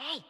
Hey,